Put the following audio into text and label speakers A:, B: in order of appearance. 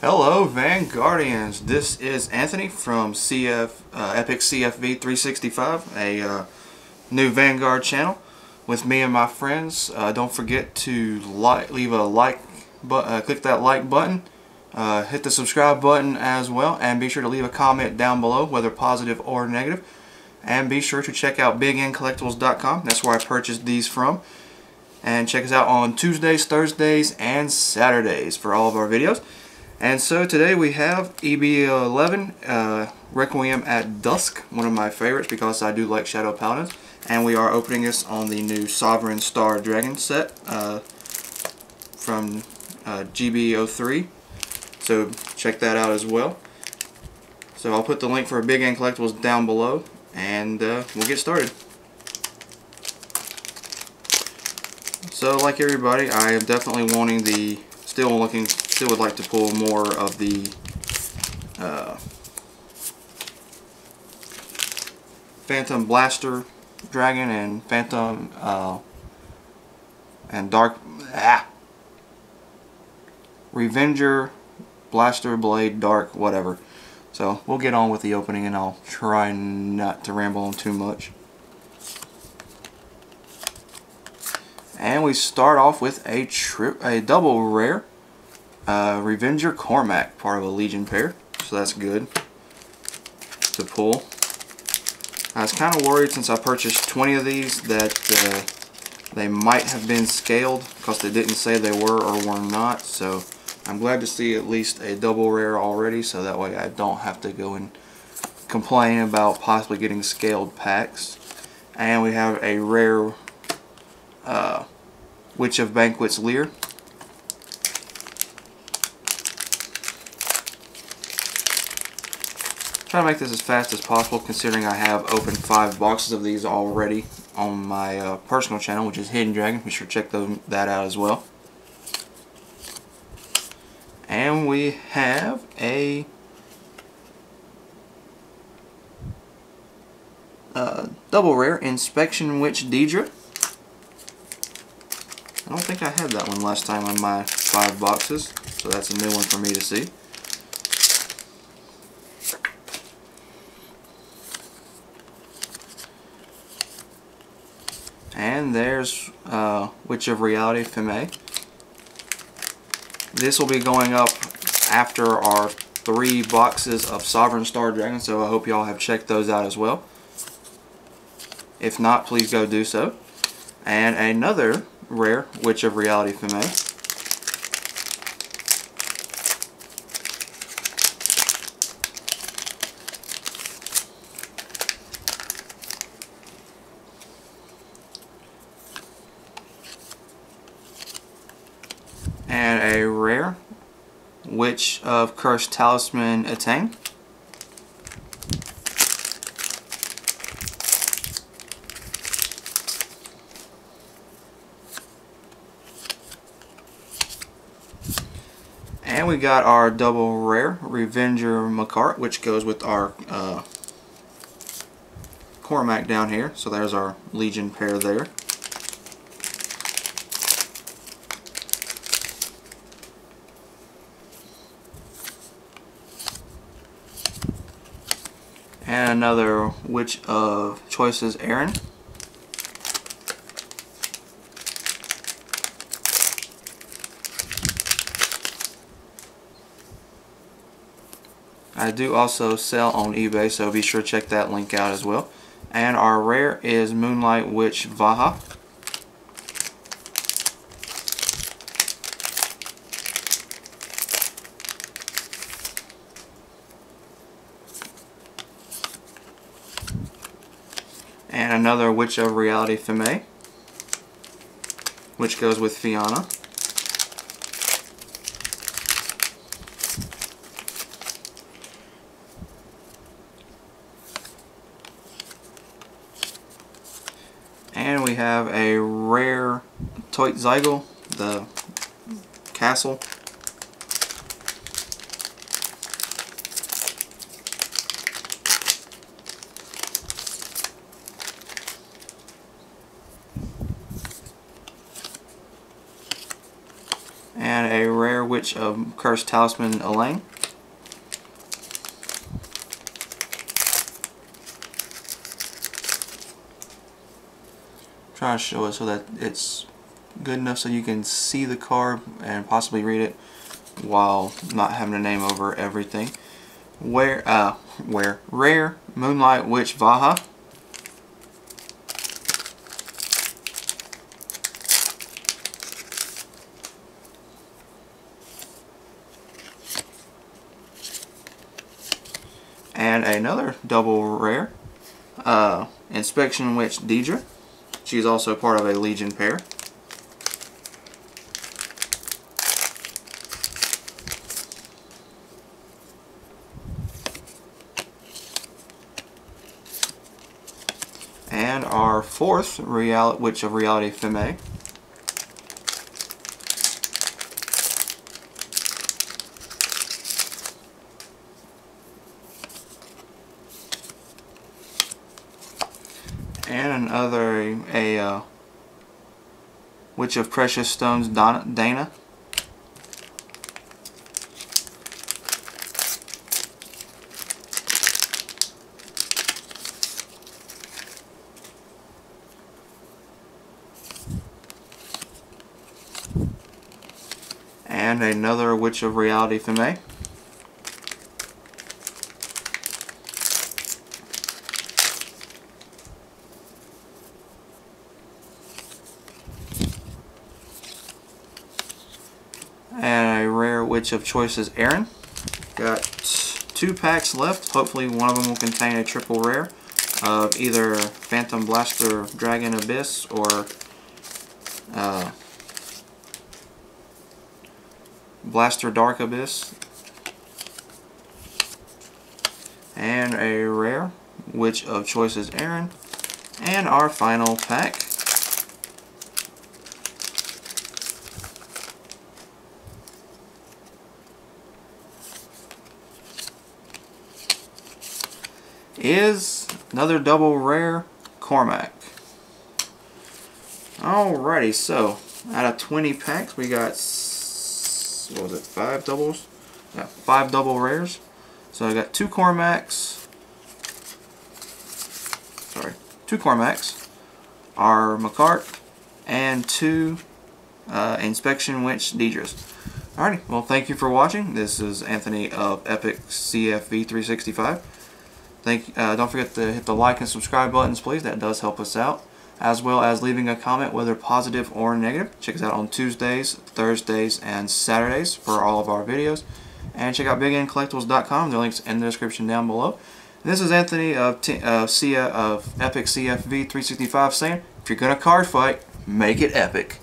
A: Hello Vanguardians, this is Anthony from CF uh, Epic CFV 365, a uh, new Vanguard channel with me and my friends. Uh, don't forget to like, leave a like, but uh, click that like button, uh, hit the subscribe button as well, and be sure to leave a comment down below, whether positive or negative. And be sure to check out BigNCollectibles.com. That's where I purchased these from. And check us out on Tuesdays, Thursdays, and Saturdays for all of our videos. And so today we have EB11 uh, Requiem at Dusk, one of my favorites because I do like Shadow Paladins. And we are opening this on the new Sovereign Star Dragon set uh, from uh, GB03. So check that out as well. So I'll put the link for Big N Collectibles down below and uh, we'll get started. So like everybody, I am definitely wanting the, still looking still would like to pull more of the uh, Phantom Blaster Dragon and Phantom uh, and Dark ah, Revenger Blaster Blade Dark whatever. So we'll get on with the opening and I'll try not to ramble on too much. And we start off with a trip, a double rare uh, Revenger Cormac, part of a Legion pair, so that's good to pull. I was kind of worried since I purchased 20 of these that uh, they might have been scaled because they didn't say they were or were not, so I'm glad to see at least a double rare already so that way I don't have to go and complain about possibly getting scaled packs. And we have a rare uh, Witch of Banquets Lear. Try to make this as fast as possible considering I have opened five boxes of these already on my uh, personal channel which is Hidden Dragon. Be sure to check those, that out as well. And we have a uh, double rare Inspection Witch Deirdre. I don't think I had that one last time on my five boxes, so that's a new one for me to see. And there's uh, Witch of Reality Femme. This will be going up after our three boxes of Sovereign Star Dragon, so I hope y'all have checked those out as well. If not, please go do so. And another rare Witch of Reality Femme. and a rare Witch of Cursed Talisman Etain. And we got our double rare Revenger Makkart, which goes with our uh, Cormac down here. So there's our Legion pair there. And another Witch of Choices Aaron. I do also sell on eBay, so be sure to check that link out as well. And our rare is Moonlight Witch Vaha. And another Witch of Reality Femme, which goes with Fianna. And we have a rare Toit Zygle, the castle. Witch of Cursed Talisman Etain. Try to show it so that it's good enough so you can see the card and possibly read it while not having to name over everything. Where, uh, where, Rare Moonlight Witch Vaha. And another double rare, uh, Inspection Witch Deirdre. She's also part of a Legion pair. And our fourth reality, Witch of Reality Femme. And another, a uh, Witch of Precious Stones, Donna, Dana. and another Witch of Reality Femme. And of choice is Aaron. Got two packs left. Hopefully one of them will contain a triple rare of either Phantom Blaster Dragon Abyss or uh, Blaster Dark Abyss. And a rare, Witch of choice is Aaron. And our final pack. Is another double rare Cormac. Alrighty, so out of 20 packs we got what was it, five doubles? Yeah, five double rares. So I got two Cormacs. Sorry, two Cormacs. Our McCart and two uh, Inspection Witch Deirdres. Alrighty, well thank you for watching. This is Anthony of Epic CFV 365. Thank, uh, don't forget to hit the like and subscribe buttons please, that does help us out as well as leaving a comment whether positive or negative. Check us out on Tuesdays, Thursdays, and Saturdays for all of our videos. And check out BigNCollectibles.com. The link's in the description down below. And this is Anthony of, T uh, Cia of Epic CFV 365 saying, if you're going to card fight, make it epic.